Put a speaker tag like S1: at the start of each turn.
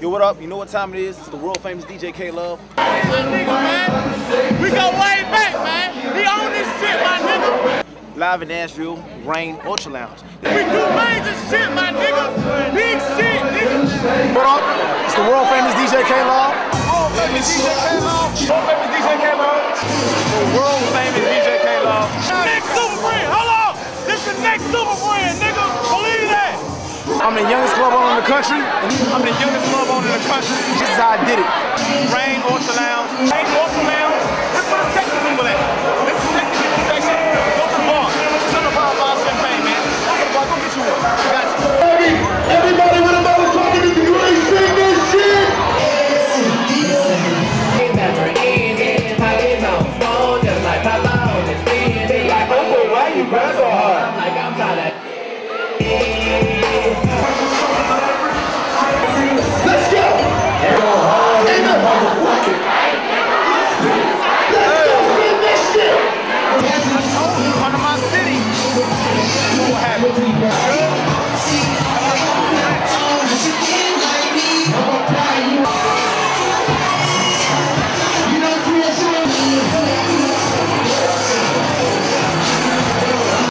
S1: Yo, what up? You know what time it is? It's the world famous DJ
S2: K-LUV. Nigga, man. We go way back, man. He own this shit, my nigga.
S1: Live in Nashville, Rain Ultra Lounge.
S2: We do major shit, my nigga. Big shit, nigga.
S1: What up? It's the world famous DJ K-LUV.
S2: World famous DJ K-LUV. World famous DJ K-LUV.
S1: The world famous DJ K-LUV.
S2: Next super brand. Hold on. This the next super brand, nigga. Believe that.
S1: I'm the youngest country.
S2: I'm the youngest club owner in the country.
S1: This is how I did it.
S2: Rain Ultra Lounge.